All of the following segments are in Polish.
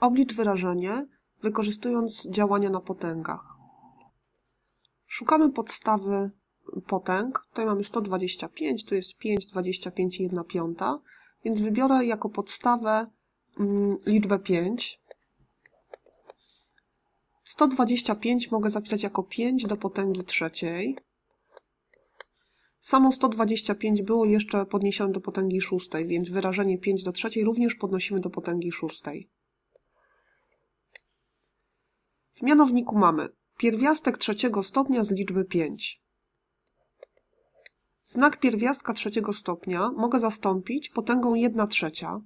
Oblicz wyrażenie, wykorzystując działania na potęgach. Szukamy podstawy potęg. Tutaj mamy 125, tu jest 5, 25 i 1 piąta, więc wybiorę jako podstawę mm, liczbę 5. 125 mogę zapisać jako 5 do potęgi trzeciej. Samo 125 było jeszcze podniesione do potęgi szóstej, więc wyrażenie 5 do trzeciej również podnosimy do potęgi szóstej. W mianowniku mamy pierwiastek trzeciego stopnia z liczby 5. Znak pierwiastka trzeciego stopnia mogę zastąpić potęgą 1 trzecia.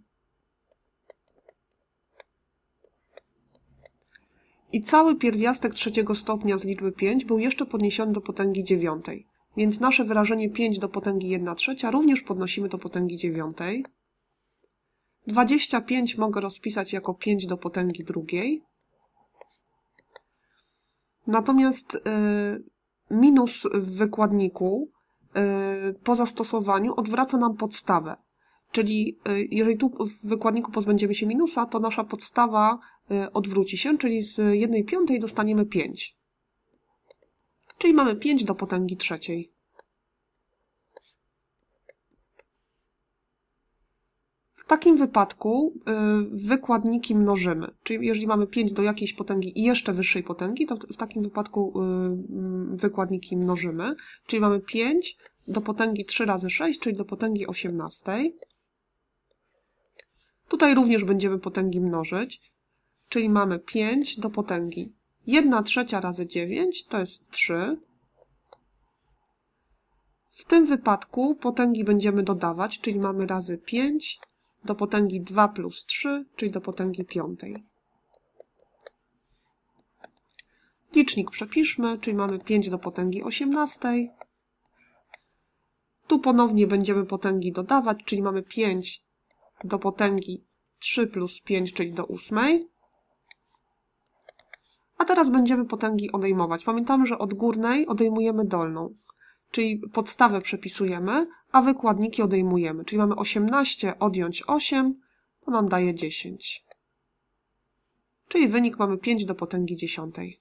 I cały pierwiastek trzeciego stopnia z liczby 5 był jeszcze podniesiony do potęgi dziewiątej. Więc nasze wyrażenie 5 do potęgi 1 trzecia również podnosimy do potęgi dziewiątej. 25 mogę rozpisać jako 5 do potęgi drugiej. Natomiast y, minus w wykładniku y, po zastosowaniu odwraca nam podstawę. Czyli y, jeżeli tu w wykładniku pozbędziemy się minusa, to nasza podstawa odwróci się, czyli z 1 piątej dostaniemy 5. Czyli mamy 5 do potęgi trzeciej. W takim wypadku y, wykładniki mnożymy. Czyli jeżeli mamy 5 do jakiejś potęgi i jeszcze wyższej potęgi, to w takim wypadku y, mm, wykładniki mnożymy. Czyli mamy 5 do potęgi 3 razy 6, czyli do potęgi 18. Tutaj również będziemy potęgi mnożyć, czyli mamy 5 do potęgi 1 trzecia razy 9 to jest 3. W tym wypadku potęgi będziemy dodawać, czyli mamy razy 5 do potęgi 2 plus 3, czyli do potęgi 5. Licznik przepiszmy, czyli mamy 5 do potęgi 18. Tu ponownie będziemy potęgi dodawać, czyli mamy 5 do potęgi 3 plus 5, czyli do 8. A teraz będziemy potęgi odejmować. Pamiętamy, że od górnej odejmujemy dolną, czyli podstawę przepisujemy, a wykładniki odejmujemy. Czyli mamy 18 odjąć 8, to nam daje 10. Czyli wynik mamy 5 do potęgi dziesiątej.